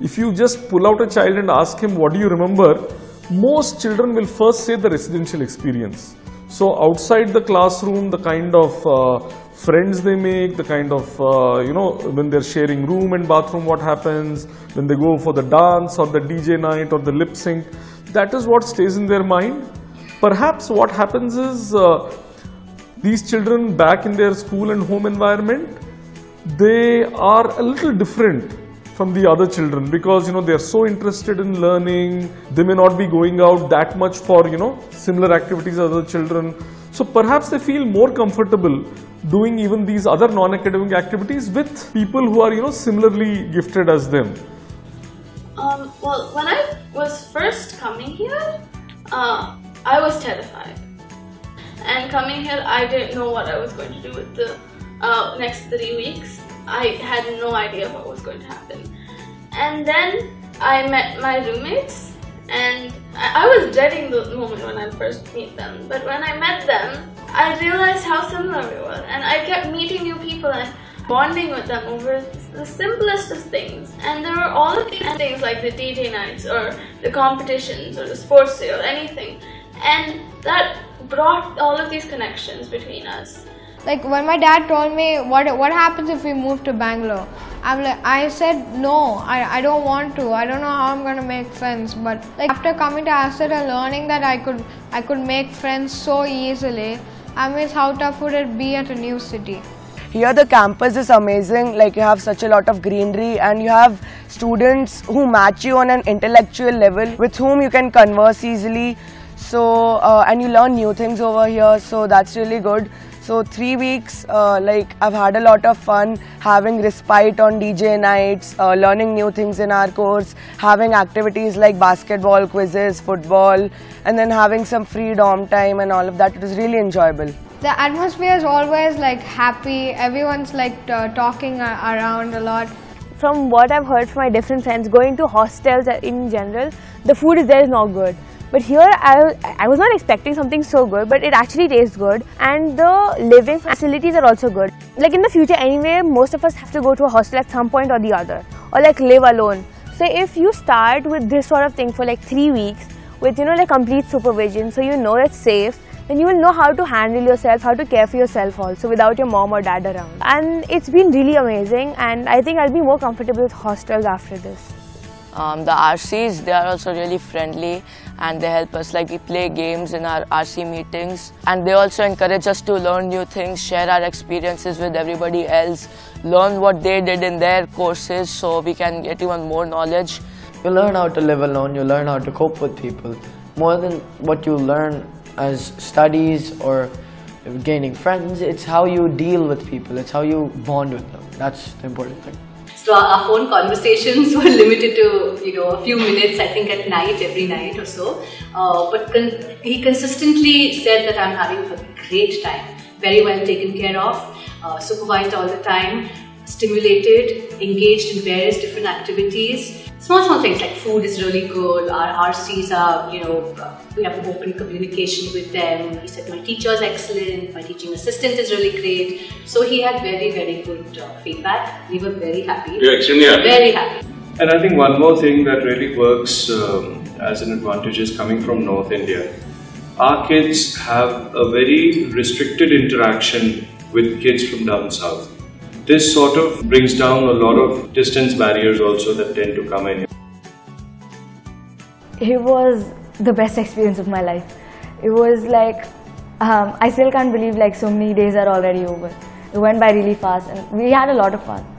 if you just pull out a child and ask him, what do you remember? Most children will first say the residential experience. So outside the classroom, the kind of uh, friends they make, the kind of, uh, you know, when they're sharing room and bathroom, what happens, when they go for the dance or the DJ night or the lip sync, that is what stays in their mind. Perhaps what happens is uh, these children back in their school and home environment, they are a little different from the other children because you know they are so interested in learning they may not be going out that much for you know similar activities as other children so perhaps they feel more comfortable doing even these other non-academic activities with people who are you know similarly gifted as them Um, well, when I was first coming here, uh, I was terrified. And coming here, I didn't know what I was going to do with the uh, next three weeks. I had no idea what was going to happen. And then I met my roommates, and I, was dreading the moment when I first meet them. But when I met them, I realized how similar we were, and I kept meeting new people and bonding with them over the simplest of things. And there were all of these things like the DJ nights or the competitions or the sports day or anything. And that brought all of these connections between us. Like when my dad told me what what happens if we move to Bangalore, I'm like I said no, I, I don't want to. I don't know how I'm gonna make friends. But like after coming to Asset and learning that I could I could make friends so easily, I miss how tough would it be at a new city. Here the campus is amazing, like you have such a lot of greenery and you have students who match you on an intellectual level with whom you can converse easily. So, uh, and you learn new things over here, so that's really good. So three weeks, uh, like I've had a lot of fun having respite on DJ nights, uh, learning new things in our course, having activities like basketball, quizzes, football, and then having some free dorm time and all of that. It was really enjoyable. The atmosphere is always like happy. Everyone's like uh, talking around a lot. from what I've heard from my different friends, going to hostels in general, the food is there is not good. But here, I, I was not expecting something so good, but it actually tastes good, and the living facilities are also good. Like in the future, anyway, most of us have to go to a hostel at some point or the other, or like live alone. So if you start with this sort of thing for like three weeks, with you know like complete supervision, so you know it's safe, then you will know how to handle yourself, how to care for yourself also without your mom or dad around. And it's been really amazing, and I think I'll be more comfortable with hostels after this. Um, the RCs, they are also really friendly and they help us like we play games in our RC meetings and they also encourage us to learn new things, share our experiences with everybody else, learn what they did in their courses so we can get even more knowledge. You learn how to live alone, you learn how to cope with people. More than what you learn as studies or gaining friends, it's how you deal with people, it's how you bond with them. That's the important thing. So our, phone conversations were limited to you know a few minutes, I think at night, every night or so. Uh, but con- he consistently said that I'm having a great time, very well taken care of, uh, supervised all the time, stimulated, engaged in various different activities. Small, small things like food is really good. Our RCs are, you know, uh, we have open communication with them. He said my teacher is excellent. My teaching assistant is really great. So he had very, very good uh, feedback. We were very happy. You're extremely happy. Very happy. And I think one more thing that really works um, as an advantage is coming from North India. Our kids have a very restricted interaction with kids from down south. This sort of brings down a lot of distance barriers also that tend to come in. It was the best experience of my life. It was like, um, I still can't believe like so many days are already over. It went by really fast and we had a lot of fun.